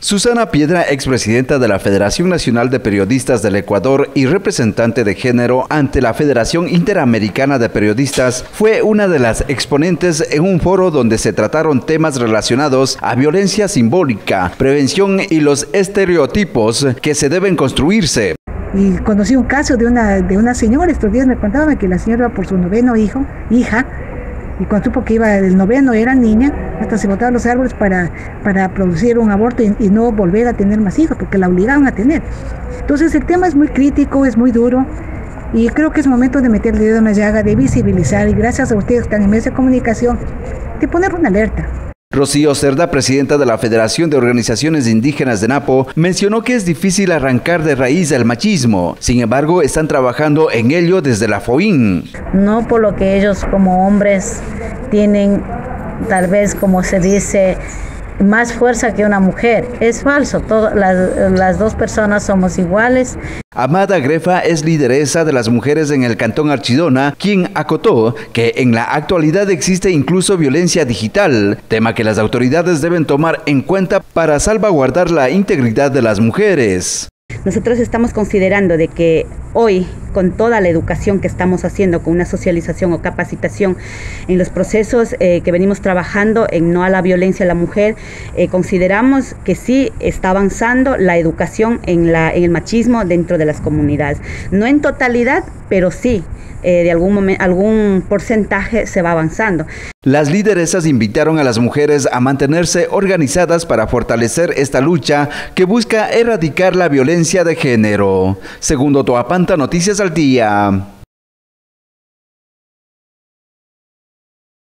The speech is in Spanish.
Susana Piedra, expresidenta de la Federación Nacional de Periodistas del Ecuador y representante de género ante la Federación Interamericana de Periodistas, fue una de las exponentes en un foro donde se trataron temas relacionados a violencia simbólica, prevención y los estereotipos que se deben construirse. Y conocí un caso de una, de una señora, estos días me contaban que la señora por su noveno hijo, hija, y cuando supo que iba el noveno era niña, hasta se botaban los árboles para, para producir un aborto y, no volver a tener más hijos, porque la obligaban a tener. Entonces el tema es muy crítico, es muy duro, y creo que es momento de meterle dedo en la llaga, de visibilizar, y gracias a ustedes que están en medios de comunicación, de poner una alerta. Rocío Cerda, presidenta de la Federación de Organizaciones Indígenas de Napo, mencionó que es difícil arrancar de raíz el machismo. Sin embargo, están trabajando en ello desde la FOIN. No por lo que ellos como hombres tienen, tal vez como se dice, más fuerza que una mujer. Es falso, todas las, dos personas somos iguales. Amada Grefa es lideresa de las mujeres en el Cantón Archidona, quien acotó que en la actualidad existe incluso violencia digital, tema que las autoridades deben tomar en cuenta para salvaguardar la integridad de las mujeres. Nosotros estamos considerando de que hoy, con toda la educación que estamos haciendo, con una socialización o capacitación en los procesos eh, que venimos trabajando en no a la violencia a la mujer, eh, consideramos que sí está avanzando la educación en, la, en el machismo dentro de las comunidades. No en totalidad, pero sí. Eh, de algún, momento, algún porcentaje se va avanzando. Las lideresas invitaron a las mujeres a mantenerse organizadas para fortalecer esta lucha que busca erradicar la violencia de género. Segundo Toapanta Noticias al Día.